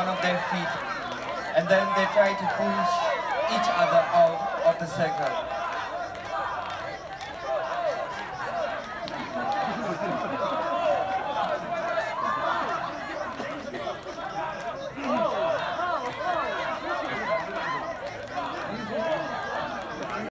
one of their feet, and then they try to push each other out of the circle.